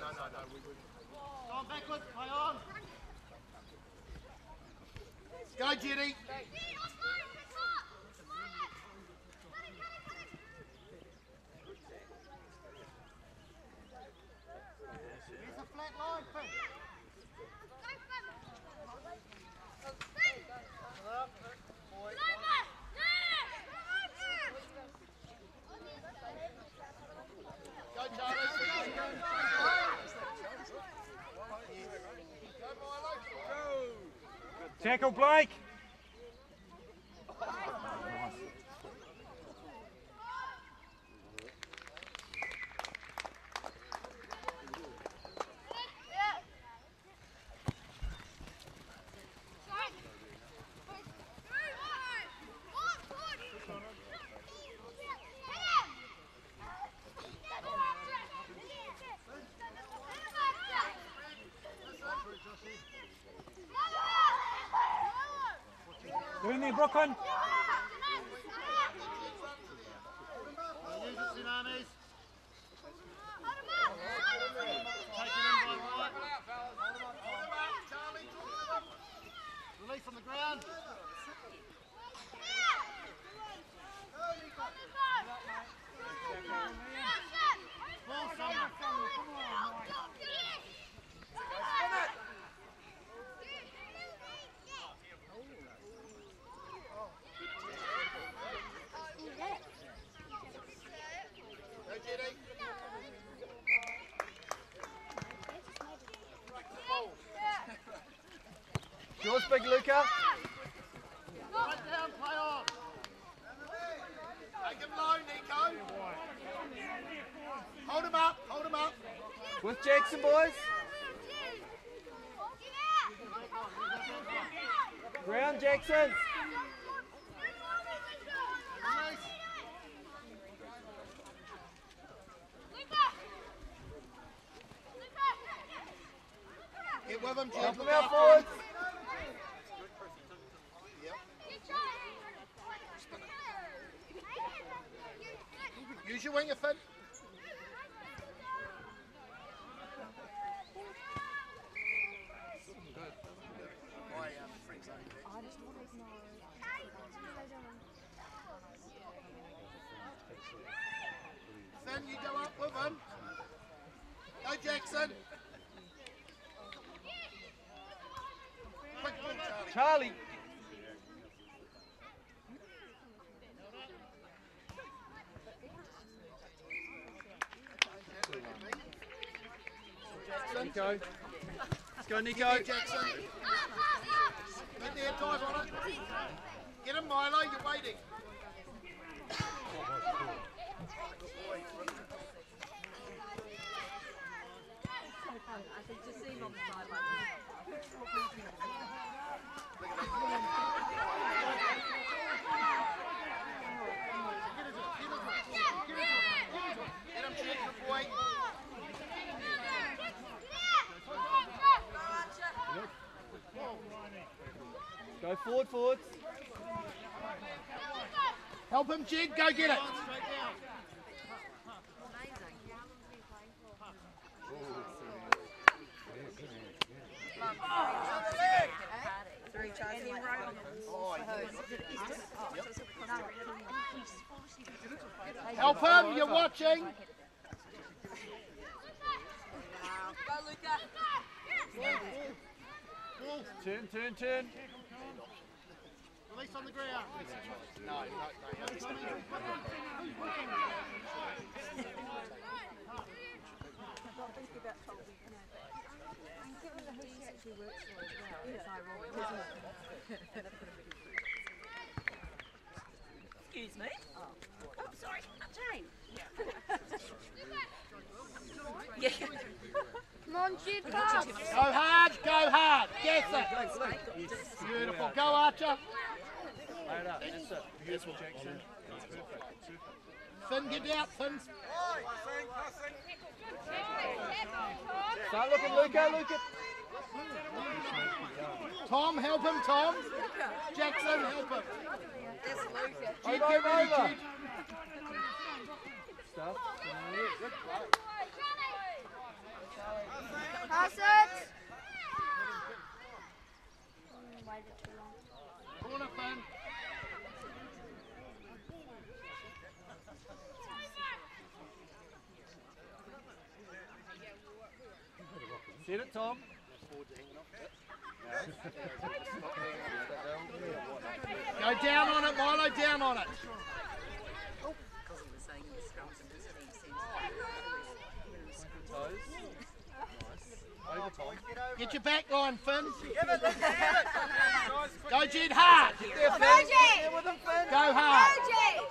no, no, no. Go on backwards. Go, Jenny. A flat line, Finn. Tackle Blake. Brooklyn. Use it, tsunamis. Take it in by right. Release on the ground. Ball somewhere. Go, Jenny. Yours, Big Luca. Right down, play on. Take him low, Nico. Hold him up, hold him up. With Jackson, boys. Ground, Jackson. Get with him, Jen. Help him Look out after forwards. Use your winger, Finn. My um, friend's zone. Finn, you go up with him. Go, Jackson. Quick ball, Charlie. Charlie. Nico. Let's go, Nico. Get Jackson. Get there, dive on it. Get him, Milo, you're waiting. I think just see him on the sideline. Get him, Jen, good boy. Go forward, forward. Help him, Jed, go get it. Straight down. Three charges like that. Help him, you're watching. Go, Luca. Turn, turn, turn. Release on the ground. No, no, no. Excuse me. Oh, oh sorry. Jane. Yeah. Come on, Jude, pass. Go hard, go hard. Get it. Beautiful. Go, Archer. Lay it up. That's it. Beautiful, Jackson. Finn, get out, Finn. Start looking, Luca, Luca. Tom, help him, Tom. Jackson, help him. That's Luca. Jed, Over, get ready. Jed. Stuff. Pass it. Corner, Finn. See it, Tom? Go down on it, Milo, down on it. Get your back line, Finn. Go, Jed, hard. Virgie! Go hard. Virgie!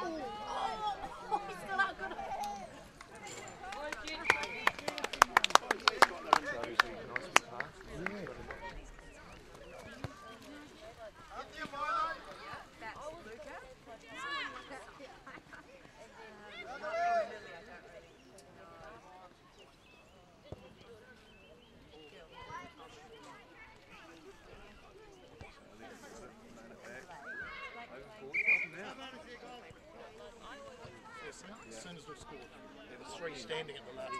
As standing at the last.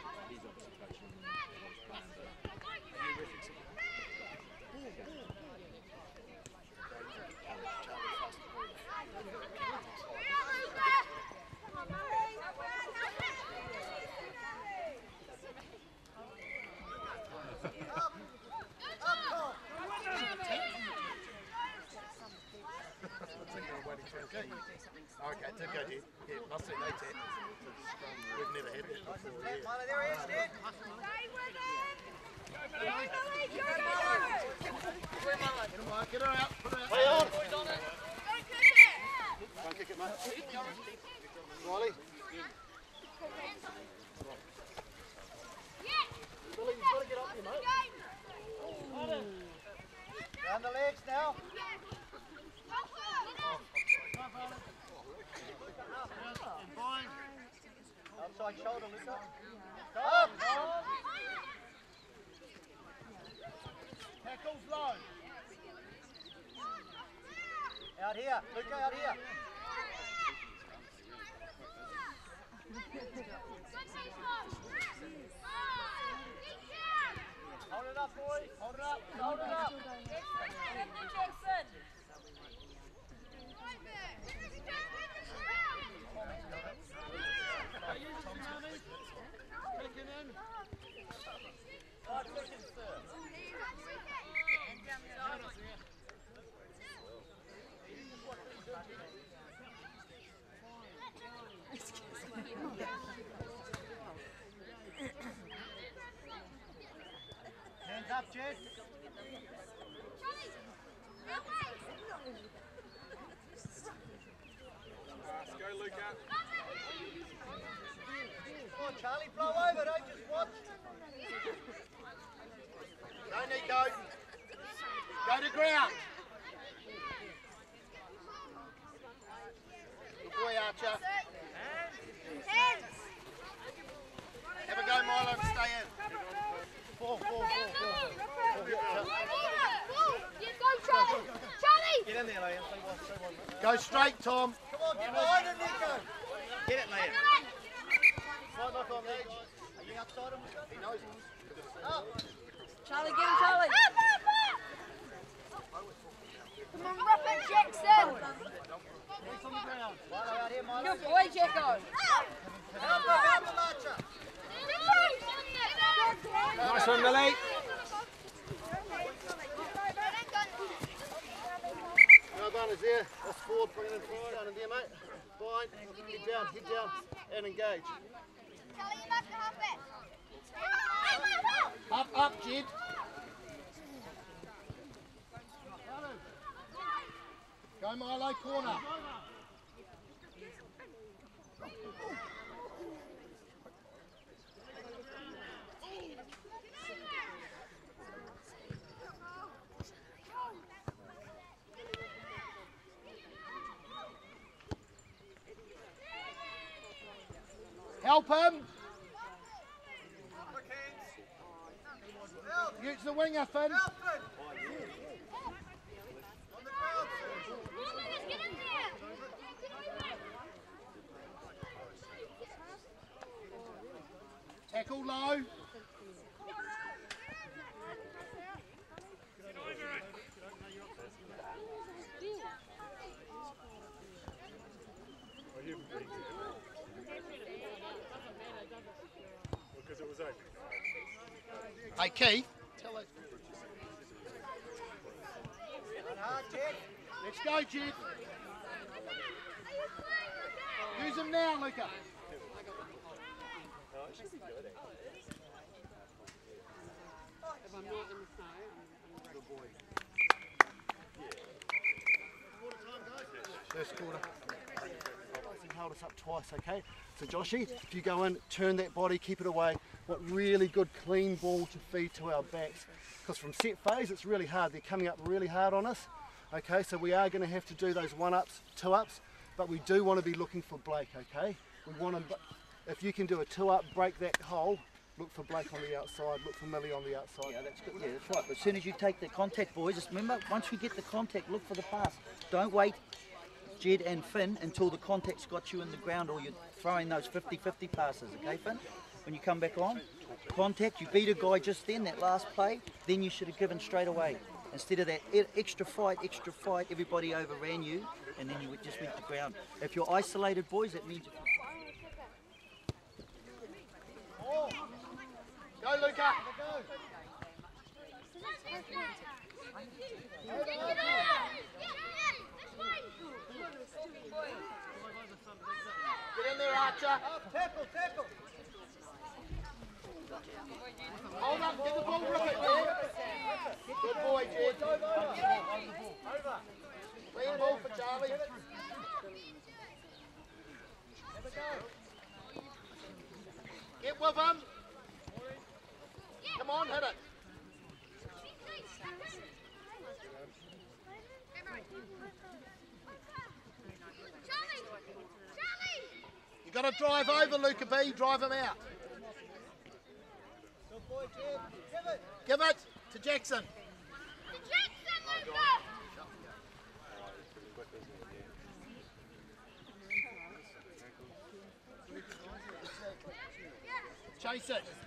Okay, it's okay, dude. Yeah, must say they take. We've never had that before. Yeah. Get him on, get her out, put her out. Play on. Mate. Down the legs now. Outside shoulder, Luca. Up. Tackles low. Out here, Luca, out here. Hold it up, boys. Hold it up. Hold it up. Hands up, Jed. Come Charlie, blow over, don't just watch. Go, Go to ground. Good boy, Archer. Hands! Have a go, Milo, and stay in. Four, four, four, four. Go, Charlie! Charlie! Get in there, Liam. Stay one, stay one. Go straight, Tom. Come on, get behind him, Nico. Get it, Liam. Right back on there, guys. Are you outside him? He knows Up. Charlie, get him, Charlie. Come on, Robert Jackson! Legs on the ground. Milo out here, Milo. Good boy, Jacko. Help him, help him, Archer. Nice one, Millie. Runners there. That's forward, bring it in forward. Down in there, mate. Fine. Head down, head down, and engage. Up, up, Jed. Go Milo, corner. Help him. Use the winger, Finn. Tackle low. Hey, Keith. Tell us. Let's go, Jed. Use them now, Luca. First quarter. Held us up twice, okay? So Joshy, if you go in, turn that body, keep it away. Want really good clean ball to feed to our backs. Because from set phase, it's really hard. They're coming up really hard on us. Okay, so we are going to have to do those one-ups, two-ups, but we do want to be looking for Blake, okay? We want to, if you can do a two-up, break that hole, look for Blake on the outside, look for Millie on the outside. Yeah, that's good. Yeah, that's right. But as soon as you take the contact, boys, just remember, once you get the contact, look for the pass. Don't wait, Jed and Finn, until the contact's got you in the ground or you're throwing those 50-50 passes, okay, Finn? When you come back on, contact, you beat a guy just then, that last play, then you should have given straight away. Instead of that extra fight, extra fight, everybody overran you, and then you would just went to ground. If you're isolated, boys, that means Go, Luca. Get in there, Archer. Tackle, tackle. Hold up, get the ball, man. Good boy, Jed. Clean ball for Charlie. Get with him. Come on, hit it. Charlie! Charlie! You got to drive over, Luca B. Drive him out. Give it Give it to Jackson. Chase it.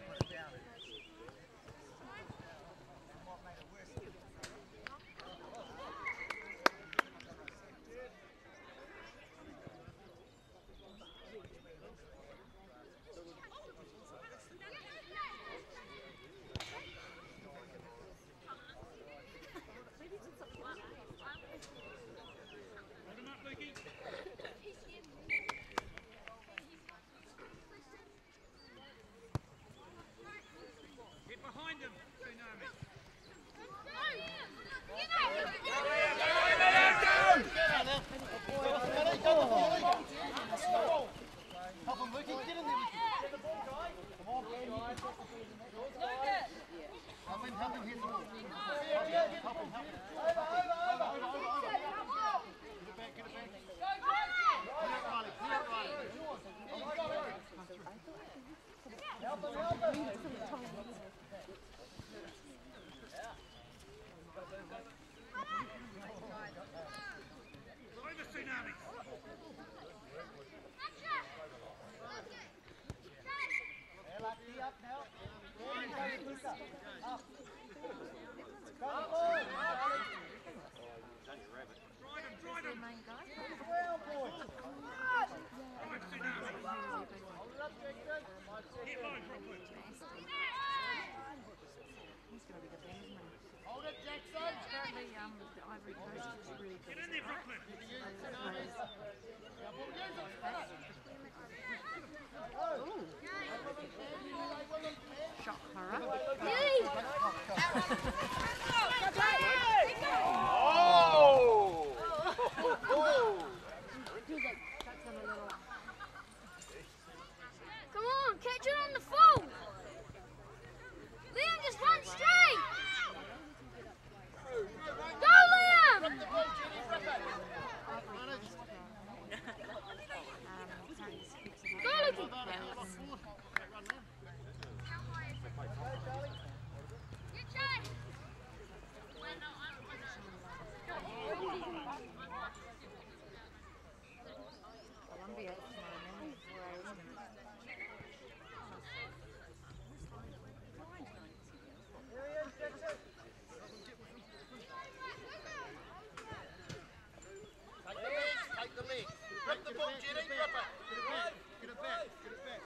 Rip the ball, Jenny. Rip it. Get it back. Get it back. Get it back.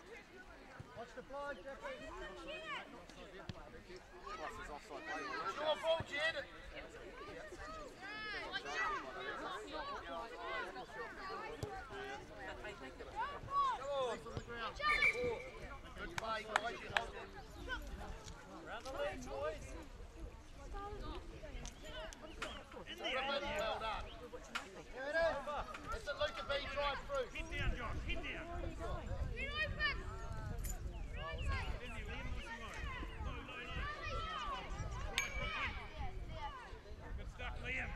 Watch the fly, Jackie. Your ball, Jed. Good play, guys. You hold it. Everybody well done. Here it is. It's a Luca B drive through. Hit down, Josh. Hit down. Then you Liam was low. Low, low, low. Right, right, in. Good stuff, Liam.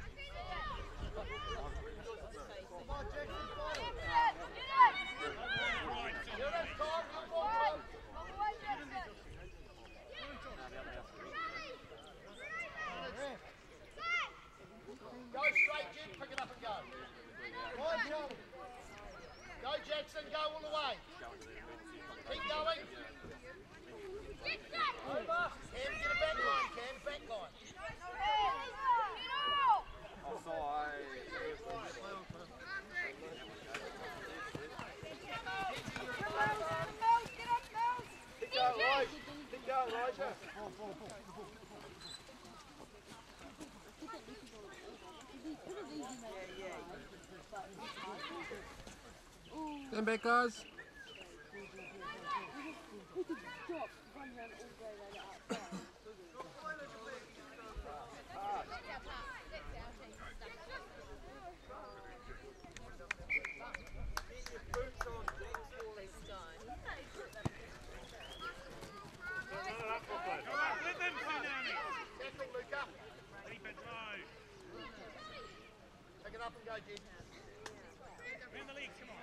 Right, Here it is, Tom. Good ball, Tom. Go straight, Jed. Pick it up and go. Go, Jackson. Go all the way. Keep going. Cam, get a back line. Cam, back line. Stand back, guys. Keep it up and go, Jed. Round the legs, come on.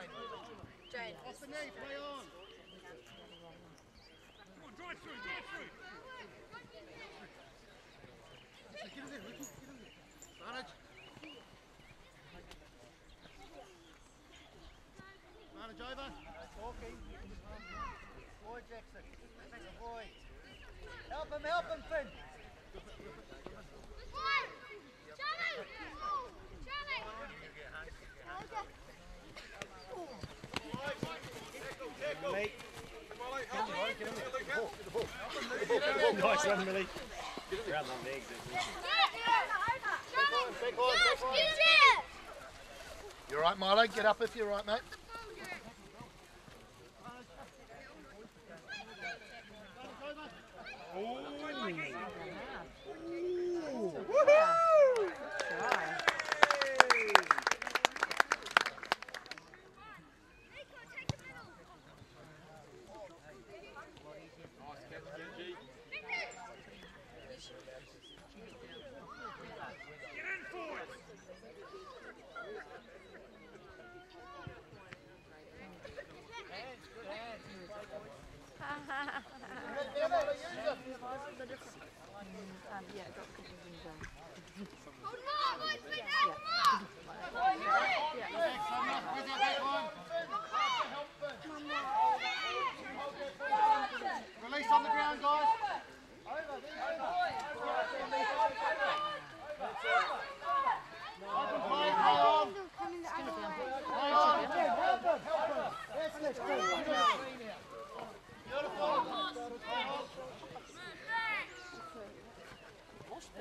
Off the knee, play on. Come on, drive through, drive through. Help him, help him, Finn. Nice one, Millie. You all right, Milo? Get up if you're right, mate. Get Release on the ground, guys. Open play, play on. Play on. Pick it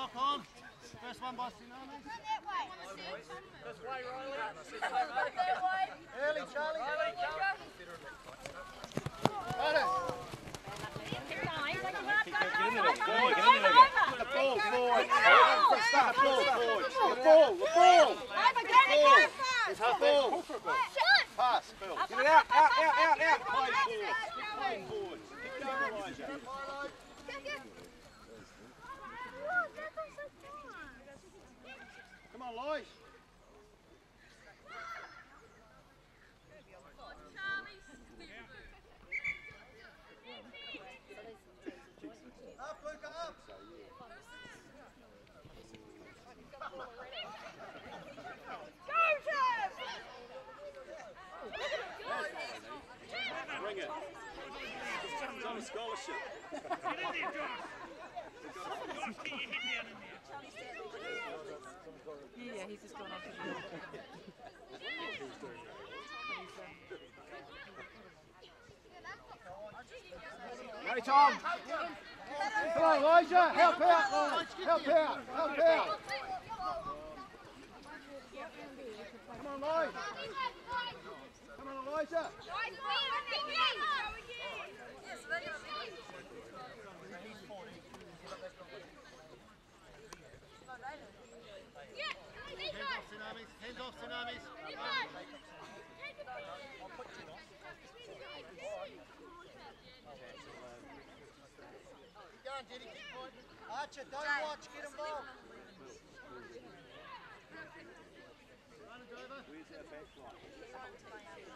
lock on. First one by Tsunami. Turn that way. This way, Riley. that way. Early, Charlie. Early, Charlie. Pass, Bill. Get it out, out, out, out, out. Play forward. Play forward. Keep going, Elijah. On, Lige. Bring it. On a scholarship. Get in there, Josh. Josh, down in there. Yeah, yeah, he's just gone on to the Hey, Tom. Come on, Elijah. Help out, Lige. Help out. Help out. Come on, Lige. Come on, Elijah. Hands off, tsunamis. Keep going, Diddy. Keep pointing. Archer, don't watch. Get involved.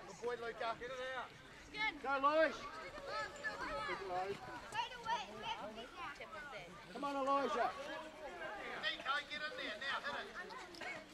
Good boy, Luca. Get it out. Go, Lige. Come on, Elijah. Nico, get in there. Now, hit it.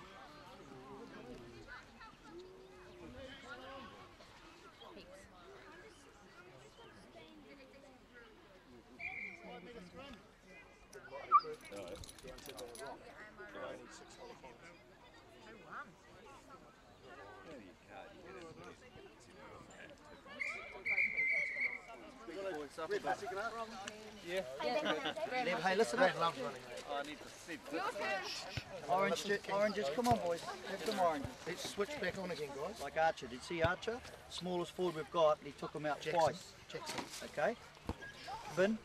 darling. How are you? Tackle, Jed. Liv, hey, listen up. Orange, oranges, come on, boys. Have some oranges. Let's switch back on again, guys. Like Archer. Did you see Archer? Smallest forward we've got, and he took him out twice. Jackson. Okay? Vin,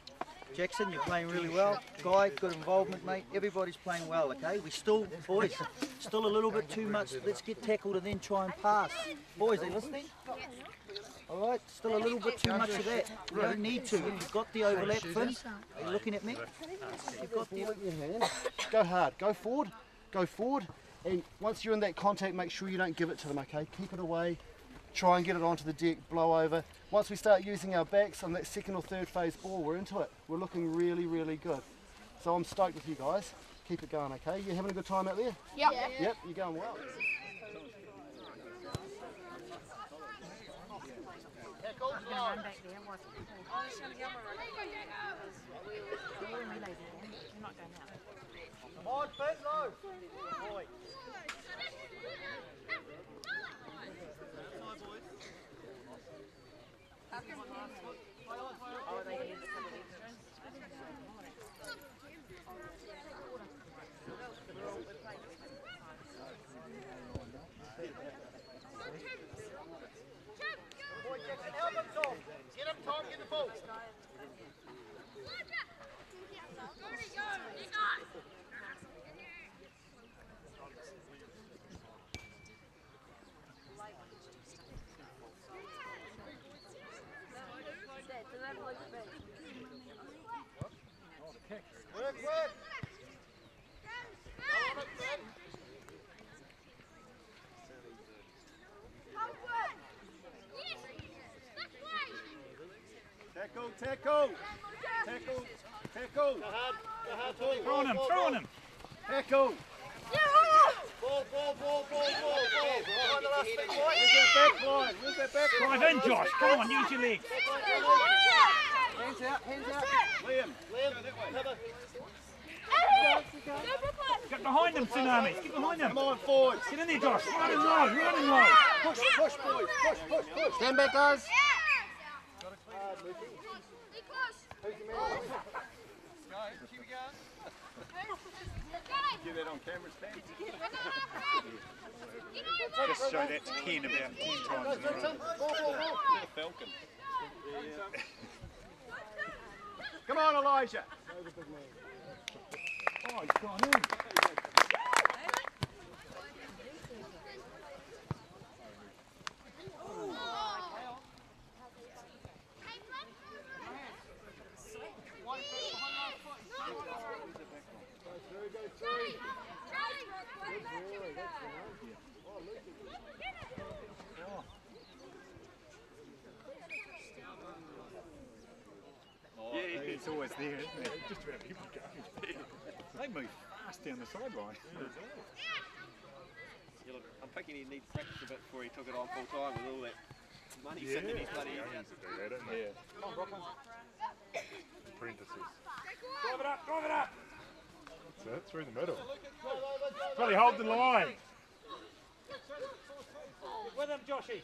Jackson, you're playing really well. Guy, good involvement, mate. Everybody's playing well, okay? We still, boys, still a little bit too much. Let's get tackled and then try and pass. Boys, are you listening? All right, still a little bit too much of that. You don't need to. You've got the overlap, Finn. Are you looking at me? You've got the. Go hard. Go forward. Go forward. And once you're in that contact, make sure you don't give it to them, okay? Keep it away. Try and get it onto the deck, blow over. Once we start using our backs on that second or third phase ball, we're into it. We're looking really, really good. So I'm stoked with you guys. Keep it going, okay? You having a good time out there? Yep. Yep, you're going well. Tackle, Run Lige. back there. What's it? Oh, it's going to go right. We're in relay there. You're not going out. Come on, Finn, low. Boy. Oh, they did some of the extras. Boy, Jackson, help him, Tom. Get him, Tom. Get the ball. Tackle, tackle. Tackle, tackle. Go hard. Go hard, Toy. Throw on him, throw on him. Tackle. Ball, ball, ball, ball, ball, ball. Behind the last big boy. Where's that back line? Where's that back line? Drive in, Josh. Come on, use your legs. Hands out, hands out. Liam. Liam, cover. Get behind them, tsunamis. Get behind them. Come on, forward. Get in there, Josh. Running low, running low. Push, push, boys. Push, push, push. Stand back, guys. Get that on camera, Stan. Just show that to Ken about 10 times in a row. Little falcon. Come on, Elijah. Oh, he's gone in. Yeah, it's always there, isn't it? Just about people going. They move fast down the sideline. Look, I'm thinking he needs practice a bit before he took it on full time with all that money sitting in his bloody account. Yeah. Come on, Brooklyn. Apprentices. Drive it up, drive it up. That's it, through the middle. Bloody hold the line. With him, Joshy.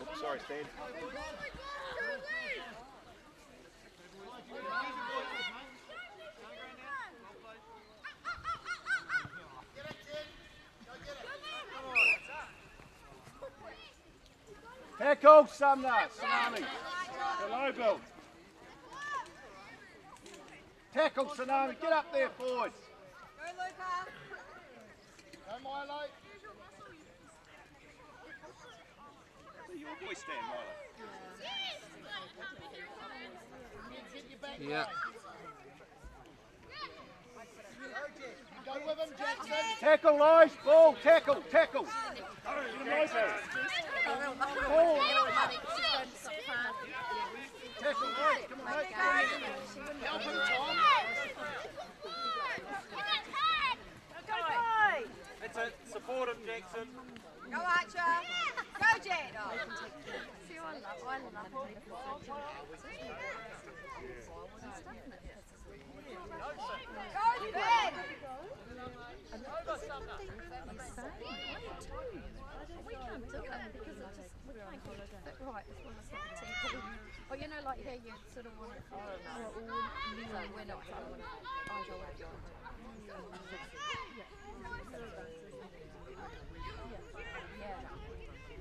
Oops, sorry, Stan. Tackle, oh, Sumner. Tsunami. The low build. Tackle, Tsunami. Get up there, forwards. Go, Luca. Go, Milo. Your boy Stan, Milo. Yeah. Go with him, Jackson. Tackle, Lige. Ball. Tackle, tackle. Ball. Tackle, Lige. Come on, mate. Help him, Tom. That's it. Support him, Jackson. Go, Archer. Go, Jet. Oh. See, I love, I love Go, Ben. We can't do it because it just we can't get it fit right. It's one of the team. Or you know, like how you sort of want it for all new. so we're not so I don't want to Yeah.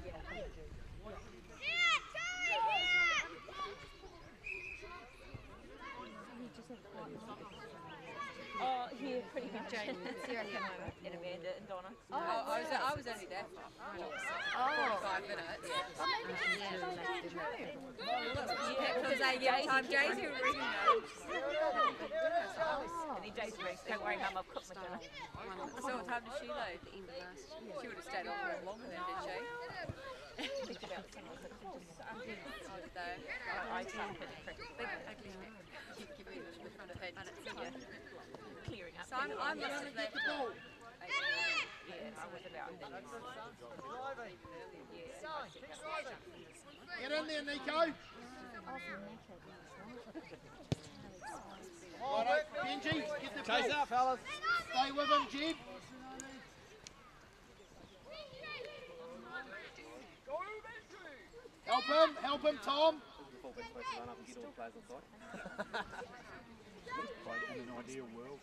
Yeah. Yeah. Oh, yeah, pretty much. Sarah at the moment, and Amanda and Donna. Oh, oh, I was, I was only there for Oh. five minutes. Oh, maybe she's yeah, like Yeah, because they give time. Daisy would ring me. And then Jason rings, don't worry, Mum, I've cooked my dinner. So what time did she leave? The end of last year. She would have stayed on for longer than did she? Think about someone that can just, did they? I, I can't put the cricket Big ugly neck. Keep giving it with trying to hit. yeah, clearing up. So I'm, I'm listening to that. Yeah, I was about then. Get in there, Nico. Chase ball. fellas. Stay with him, Jed. Help him, help him, Tom. And in an ideal world.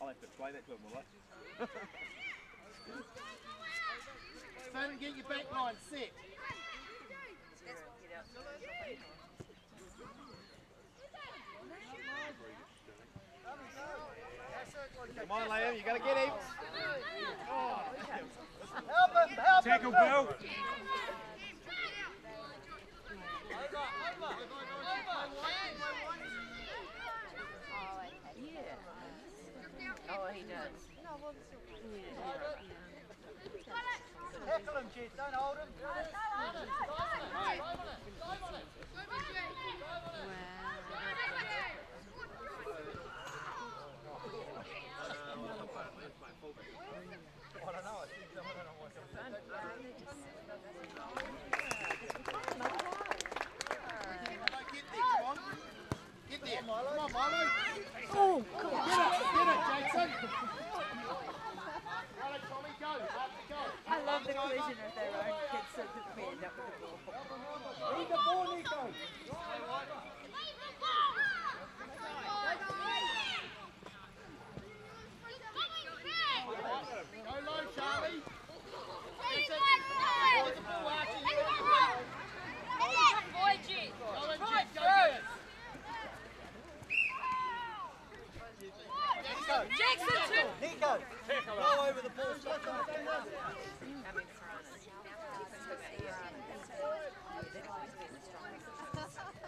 I'll have to play that to him, will I? Finn, get your back line set. Come on, Liam, you gotta get him. Help him, help him. Tackle, Bill. Yeah. Oh, he does. Tackle him, Jed, don't hold him. Get there, come on. Get there. Come on, Milo. Oh, come on. Get it, Jason. the collision if there are kids to the that would go. Read the ball, Nico!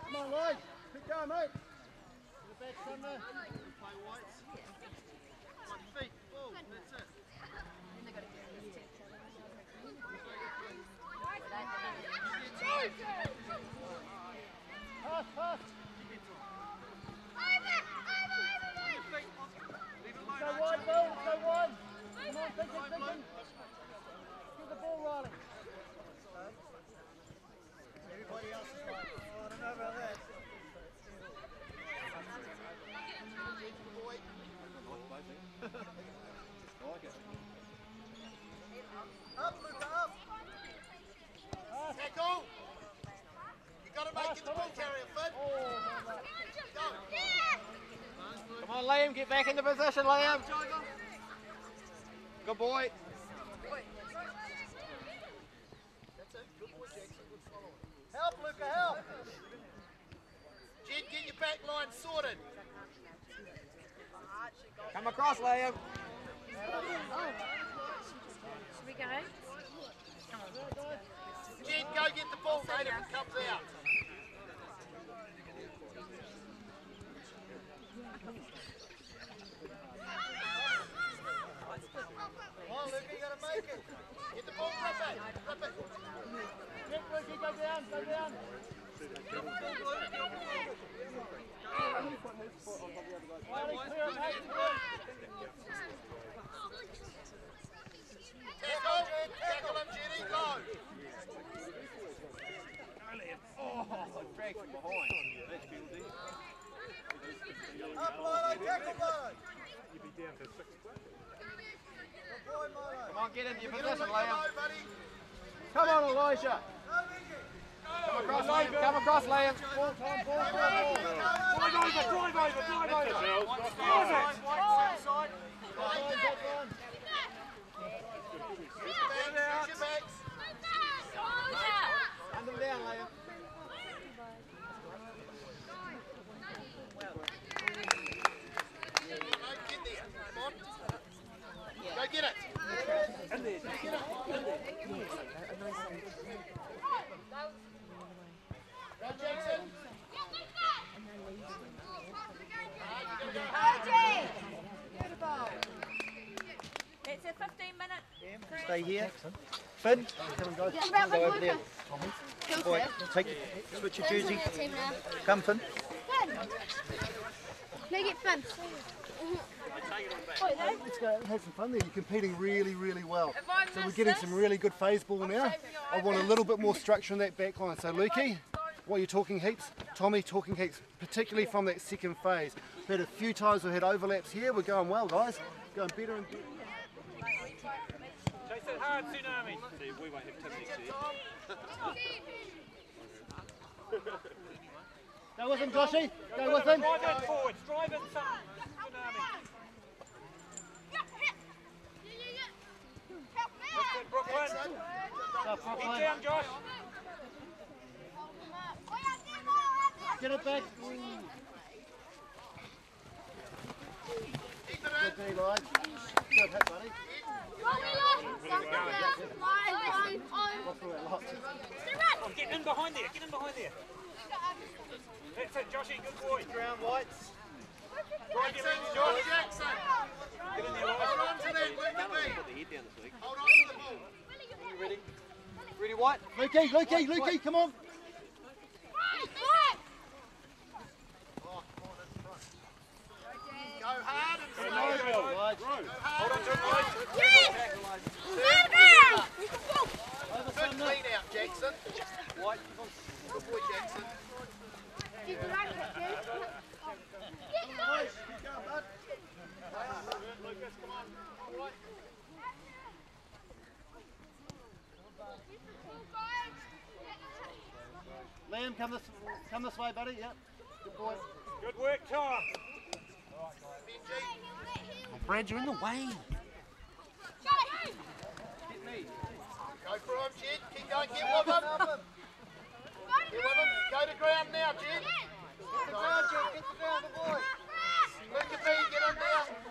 Come on, Lloyd. Keep going, mate. To the back somewhere. Play whites. On your feet. Ball. That's it. Pass, pass. Go wide, Bill. Go wide. Come on, think it, think it. Get the ball rolling. Everybody else is like, oh, I don't know about that. Up, Luca, up. Tackle! You gotta make it the ball carrier, Finn. Go. Come on, Liam, get back into position, Liam. Good boy. Help, Luca, help. Jed, get your back line sorted. Come across, Liam. Should we go? Jed, go get the ball, mate, if it comes out. Come on, Luca, you gotta make it. Get the ball, rip it, rip it. Get Luca, go down, go down. Riley, clear it, mate. Tackle, tackle him, Jeddy, go. Oh, drags from behind. That's guilty. Up, Milo, tackle, Milo. You'd be down to six players. Good boy, Milo. Come on, get Get on position, Liam. The buddy. Come on, Elijah. Come across, Liam. Come across, Liam. Ball time, ball time, ball. Drive over, drive over, drive over. Drive it. Back line, back line. Backs, get your backs. Hand them down, Liam. Get there, come on. Go get it. Go, Jackson. It's a 15 minute. Stay here. Finn, go over there. Boy, take, switch your jersey. Come, Finn. Make it fun. Let's go have some fun there. You're competing really, really well. So we're getting some really good phase ball now. I want a little bit more structure in that back line. So Lukey, what you're talking heaps, Tommy talking heaps, particularly from that second phase. We've had a few times we've had overlaps here. We're going well, guys. Going better and better. Chase it hard, Tsunami. See, we won't have Tim next year. Go with him, Joshy. Go with him. Drive in forwards, drive in some. Tsunami. Lift it, Brooklyn. Go, Keep Brooklyn. down, Josh. Get it back. Keep it Good in. Good hit, buddy. Oh, get in behind there, get in behind there. That's it, Joshy, good boy. Ground whites. Jackson. Hold on to you. Ready? Ready? Lukey, Lukey, Lukey, come on. Go hard and slow. Hold on to it, Elijah. Good clean out, Jackson. Good boy, Jackson. Boys, keep going, bud. Lucas, come on. All right. Liam, come this, come this way, buddy. Yep. Good boy. Good work, Tom. Brad, you're in the way. Go for him, Jed. Keep going. Get with him. Get. Go to ground now, Jed. Get the ground, Jed. Get the ground, good boy. Get.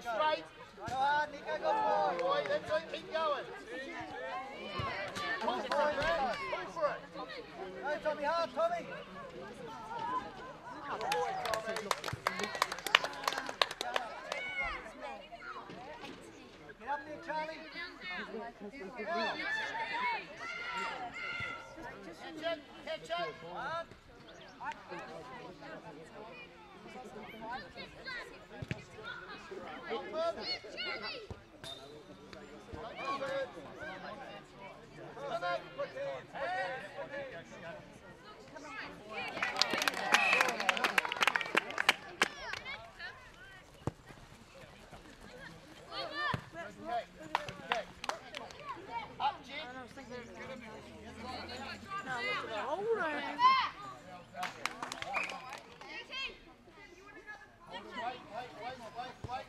Straight. Go hard, ah, Nico. Go for it. Boy, that's it. Keep going. Pull for it, man. Pull for it. Go, Tommy, hard, Tommy. Get up there, Charlie. Catch it. Catch it. Up, Jed. Wait, wait, wait, wait, wait.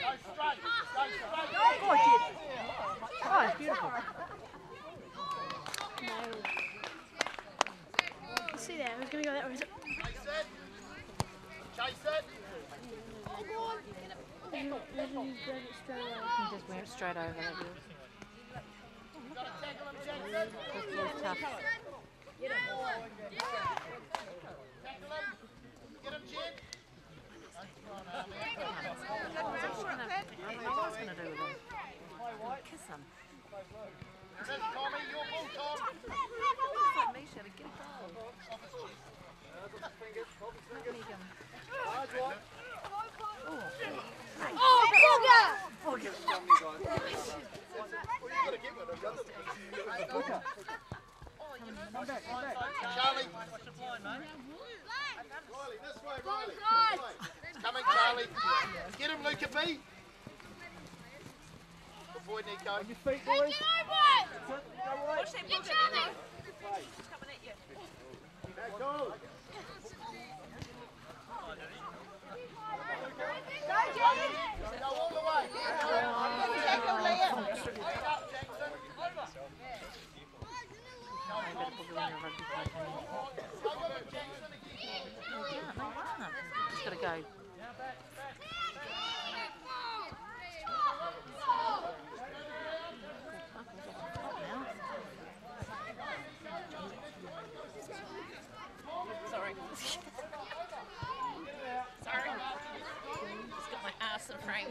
Go straight. Go straight. Oh, beautiful. See there, I was gonna go that way. Chase it. Chase it. Literally grab it straight away. He just went straight over that hill. Got to tackle him, Jackson. Just was tough. Tackle him. Get him, Jed. I was going to do with him. Kiss him. This is Tommy, your ball, Tom. Like me, should have get a goal. Megan. Oh, bugger! Charlie. Riley, this way, Riley. This way. Coming, Charlie. Get him, Luca B. Good boy, Nico. Your feet, boys. Back goal. Go all the way. Tackle, Liam. Up, Jackson. Put her in a rugby club. Go with him, Jackson, again. Yeah, no one. Just got to go. Sorry. Sorry. Just got my ass in frame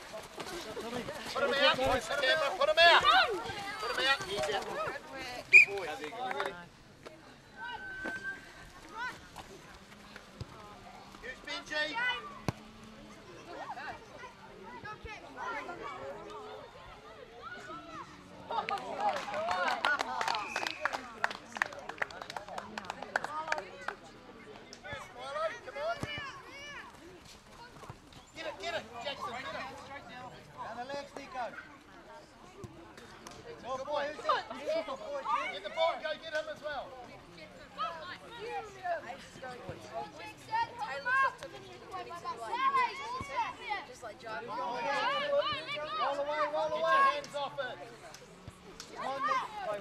Put him out, put him out. Put him out. Boy. Benji. Good boy. Who's it? Get the ball. Go get him as well. Just like driving. Roll away, roll away. Get your hands off it.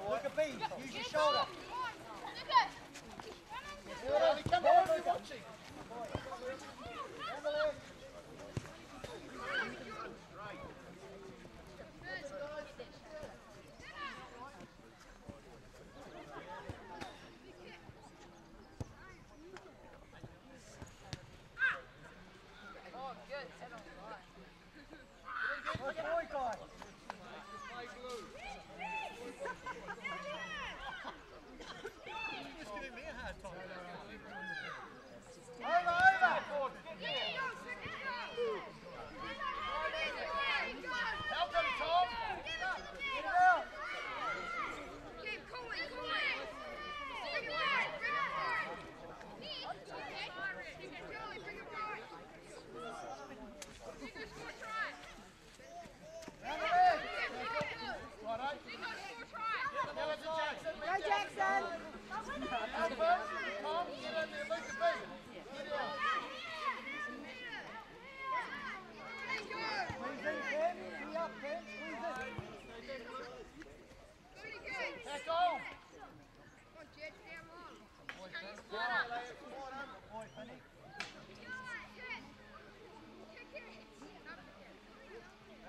Look at B. Use your shoulder. Look at. Come on, we're watching. good.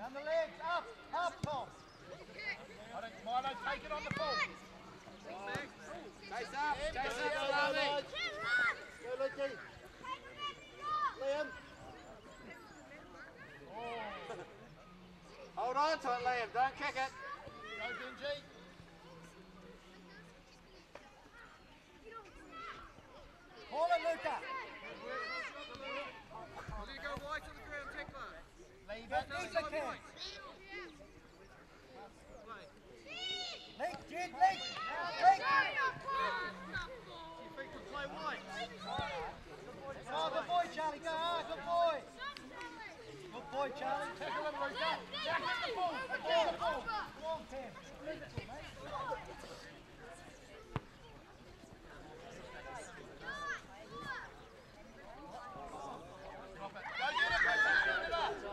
Round the legs. Up. Up, Tom. I don't, Milo, take it on the full. Chase up, chase up, Tsunami. Go, Lucky. Liam. Oh. Hold on to it, Liam. Don't kick it. Go, Benji. Call it, Luca. Leave it. Lisa can. Leg, Jed, leg. Leg. Oh, good boy, Charlie. Go hard. Good boy. Good boy, Charlie. Tackle him, Luca. Jack at the ball. Ball, the ball. Go on, Tim. Go get it, go, get it up.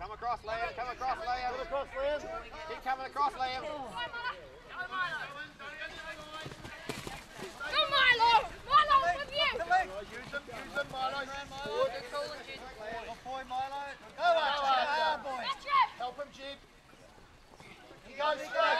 Come across, Liam. Come across, Liam. Come across, Liam. Keep coming across, Liam. The leg. Use them, use them, Milo. Forward. Good boy, Milo. Go, Archer. Go hard, boy. Help him, Jed. He goes straight. Straight,